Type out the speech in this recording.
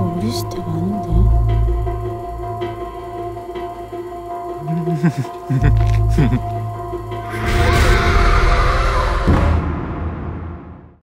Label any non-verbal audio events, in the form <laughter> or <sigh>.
저 우리 스텝 아닌데. <laughs>